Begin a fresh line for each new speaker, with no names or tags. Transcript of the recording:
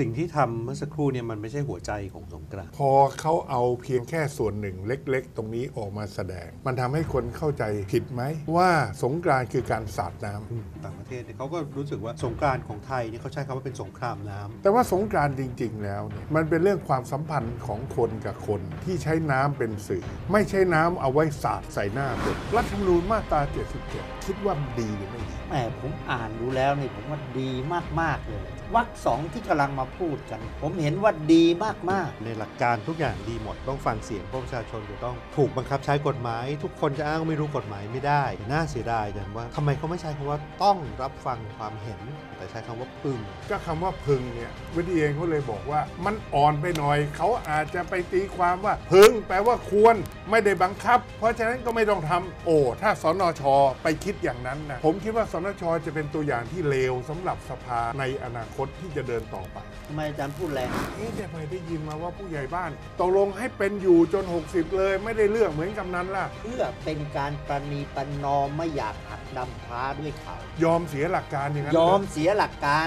สิ่งที่ทำเมื่อสักครู่เนี่ยมันไม่ใช่หัวใจของสงกรานต์
พอเขาเอาเพียงแค่ส่วนหนึ่งเล็ก ๆ ตรงนี้ออกมาแสดง มันทำให้คนเข้าใจผิดไหม ว่าสงกรานต์คือการสาดน้ำ
อืมต่างประเทศเนี่ยเขาก็รู้สึกว่าสงกรานต์ของไทยเนี่ยเขาใช้คำว่าเป็นสงครามน้ำ
แต่ว่าสงกรานต์จริง ๆ แล้วเนี่ยมันเป็นเรื่องความสัมพันธ์ของคนกับคนที่ใช้น้ำเป็นสื่อ ไม่ใช่น้ำเอาไว้สาดใส่หน้าคนรัฐธรรมนูญมาตรา 77 คิดว่ามันดีหรือไม่ดี
แหมผมอ่านดูแล้วนี่ผมว่าดีมาก ๆ เลยวรรคสองที่กำลังมาพูดกัน ผมเห็นว่าดีมาก
ในหลักการทุกอย่างดีหมดต้องฟังเสียงพวกประชาชนจะต้องถูกบังคับใช้กฎหมาย ทุกคนจะอ้างไม่รู้กฎหมายไม่ได้ น่าเสียดายอย่างว่าทำไมเขาไม่ใช้คำว่าต้องรับฟังความเห็น แต่ใช้คำว่าพึง
ก็คำว่าพึงเนี่ยวิทยเองเขาเลยบอกว่า มันอ่อนไปหน่อย เขาอาจจะไปตีความว่า พึงแปลว่าควรไม่ได้บังคับ เพราะฉะนั้นก็ไม่ต้องทำโอ้ถ้าสนชไปคิดอย่างนั้นนะผมคิดว่าสนชจะเป็นตัวอย่างที่เลวสำหรับสภาในอนาคตที่จะเดินต่อไป
ทำไมอาจารย์พูดแรง
เอ๊ะทำไมได้ยินมาว่าผู้ใหญ่บ้านตกลงให้เป็นอยู่จน 60 เลยไม่ได้เลือกเหมือนกำนันล่ะ
เพื่อเป็นการประนีประนอมไม่อยากหักดำพร้าด้วยเขา
ยอมเสียหลักการอย่างนั้น
ย
เหร
อมเสียหลักการ